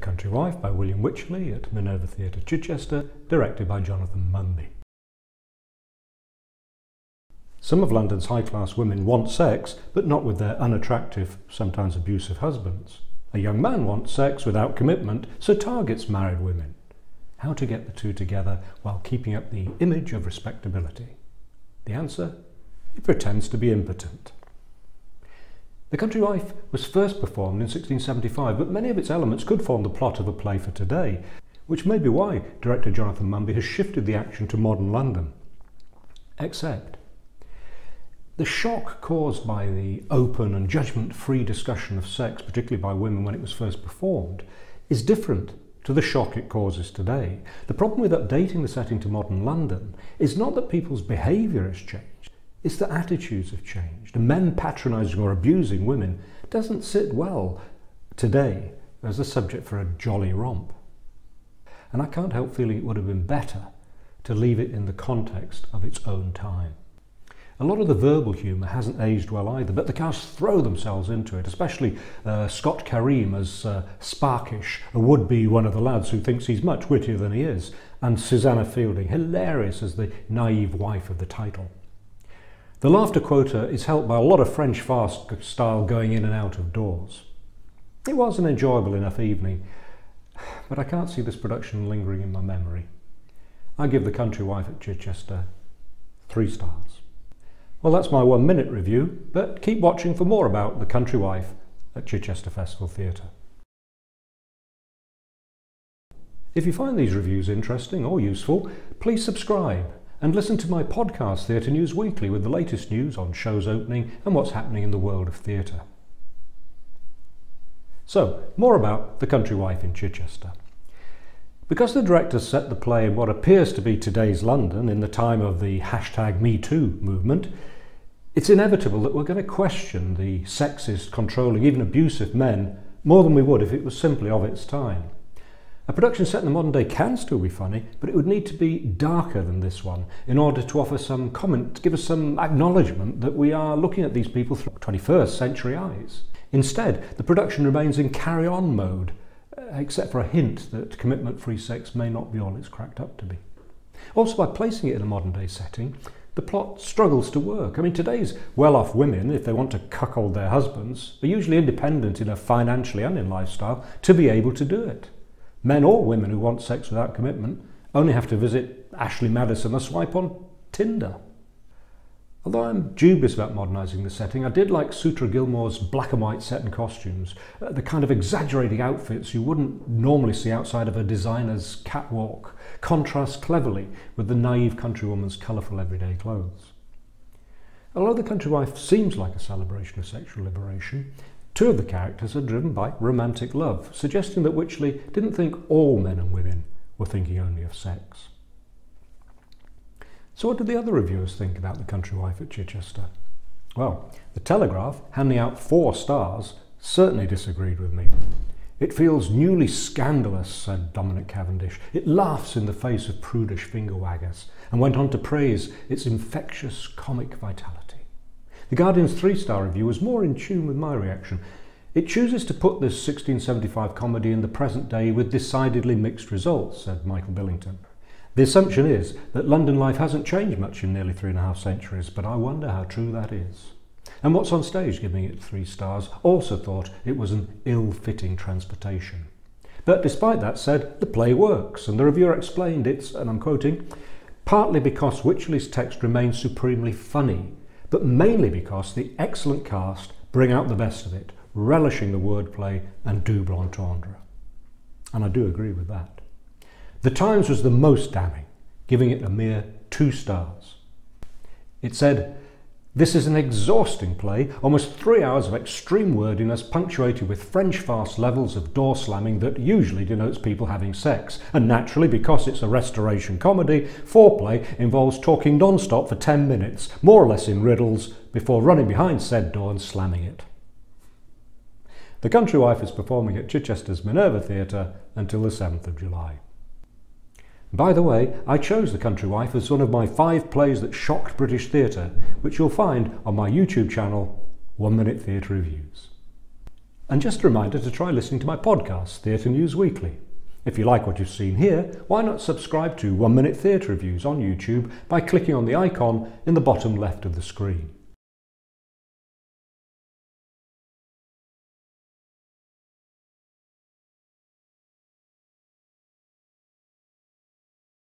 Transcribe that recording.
The Country Wife by William Wycherley at Minerva Theatre, Chichester, directed by Jonathan Munby. Some of London's high-class women want sex, but not with their unattractive, sometimes abusive husbands. A young man wants sex without commitment, so targets married women. How to get the two together while keeping up the image of respectability? The answer? He pretends to be impotent. The Country Wife was first performed in 1675, but many of its elements could form the plot of a play for today, which may be why director Jonathan Munby has shifted the action to modern London. Except, the shock caused by the open and judgment-free discussion of sex, particularly by women when it was first performed, is different to the shock it causes today. The problem with updating the setting to modern London is not that people's behaviour has changed, it's that attitudes have changed. And men patronising or abusing women doesn't sit well today as a subject for a jolly romp. And I can't help feeling it would have been better to leave it in the context of its own time. A lot of the verbal humour hasn't aged well either, but the cast throw themselves into it, especially uh, Scott Karim as uh, Sparkish, a would-be one of the lads who thinks he's much wittier than he is, and Susannah Fielding, hilarious as the naive wife of the title. The laughter quota is helped by a lot of French farce style going in and out of doors. It was an enjoyable enough evening, but I can't see this production lingering in my memory. I give The Country Wife at Chichester three stars. Well, that's my one minute review, but keep watching for more about The Country Wife at Chichester Festival Theatre. If you find these reviews interesting or useful, please subscribe and listen to my podcast Theatre News Weekly with the latest news on shows opening and what's happening in the world of theatre. So, more about The Country Wife in Chichester. Because the directors set the play in what appears to be today's London in the time of the hashtag MeToo movement, it's inevitable that we're going to question the sexist, controlling, even abusive men more than we would if it was simply of its time. A production set in the modern day can still be funny, but it would need to be darker than this one in order to offer some comment, to give us some acknowledgement that we are looking at these people through 21st century eyes. Instead, the production remains in carry-on mode, uh, except for a hint that commitment-free sex may not be all it's cracked up to be. Also, by placing it in a modern day setting, the plot struggles to work. I mean, today's well-off women, if they want to cuckold their husbands, are usually independent enough financially and in lifestyle to be able to do it. Men or women who want sex without commitment only have to visit Ashley Madison or swipe on Tinder. Although I'm dubious about modernising the setting, I did like Sutra Gilmour's black and white set and costumes, uh, the kind of exaggerating outfits you wouldn't normally see outside of a designer's catwalk, contrast cleverly with the naive countrywoman's colourful everyday clothes. Although The Country Wife seems like a celebration of sexual liberation, Two of the characters are driven by romantic love, suggesting that Wycherley didn't think all men and women were thinking only of sex. So what did the other reviewers think about The Country Wife at Chichester? Well, The Telegraph, handing out four stars, certainly disagreed with me. It feels newly scandalous, said Dominic Cavendish. It laughs in the face of prudish finger waggers, and went on to praise its infectious comic vitality. The Guardian's three-star review was more in tune with my reaction. It chooses to put this 1675 comedy in the present day with decidedly mixed results, said Michael Billington. The assumption is that London life hasn't changed much in nearly three and a half centuries, but I wonder how true that is. And WhatsOnStage giving it three stars also thought it was an ill-fitting transportation. But despite that said, the play works, and the reviewer explained it's, and I'm quoting, partly because Wycherley's text remains supremely funny, but mainly because the excellent cast bring out the best of it, relishing the wordplay and double entendre. And I do agree with that. The Times was the most damning, giving it a mere two stars. It said, this is an exhausting play, almost three hours of extreme wordiness punctuated with French farce levels of door slamming that usually denotes people having sex. And naturally, because it's a restoration comedy, foreplay involves talking non-stop for 10 minutes, more or less in riddles, before running behind said door and slamming it. The Country Wife is performing at Chichester's Minerva Theatre until the 7th of July. By the way, I chose The Country Wife as one of my five plays that shocked British theatre, which you'll find on my YouTube channel, One Minute Theatre Reviews. And just a reminder to try listening to my podcast, Theatre News Weekly. If you like what you've seen here, why not subscribe to One Minute Theatre Reviews on YouTube by clicking on the icon in the bottom left of the screen.